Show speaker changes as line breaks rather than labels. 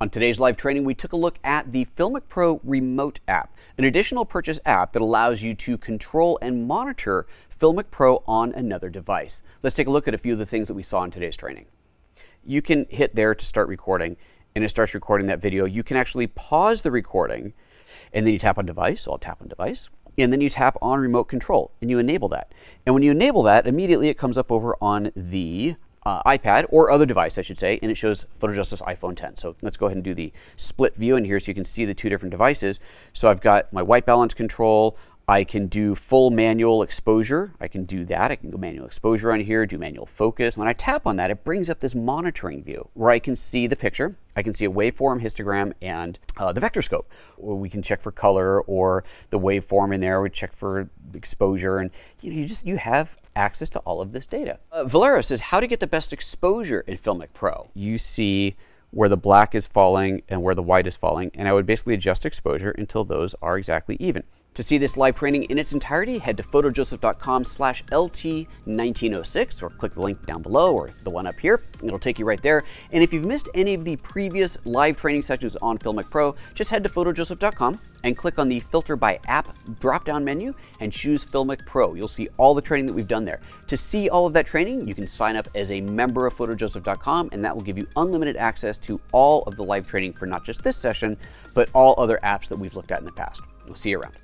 On today's live training, we took a look at the Filmic Pro Remote app, an additional purchase app that allows you to control and monitor Filmic Pro on another device. Let's take a look at a few of the things that we saw in today's training. You can hit there to start recording, and it starts recording that video. You can actually pause the recording, and then you tap on device, so I'll tap on device, and then you tap on remote control, and you enable that. And when you enable that, immediately it comes up over on the uh, iPad or other device, I should say, and it shows PhotoJoseph's iPhone 10. So let's go ahead and do the split view in here so you can see the two different devices. So I've got my white balance control. I can do full manual exposure. I can do that. I can go manual exposure on here, do manual focus. When I tap on that, it brings up this monitoring view where I can see the picture. I can see a waveform, histogram, and uh, the vector scope. We can check for color or the waveform in there. We check for exposure, and you, know, you just you have access to all of this data. Uh, Valero says how to get the best exposure in Filmic Pro. You see where the black is falling and where the white is falling, and I would basically adjust exposure until those are exactly even. To see this live training in its entirety, head to photojoseph.com slash LT1906 or click the link down below or the one up here. It'll take you right there. And if you've missed any of the previous live training sessions on Filmic Pro, just head to photojoseph.com and click on the Filter by App drop-down menu and choose Filmic Pro. You'll see all the training that we've done there. To see all of that training, you can sign up as a member of photojoseph.com and that will give you unlimited access to all of the live training for not just this session, but all other apps that we've looked at in the past. We'll see you around.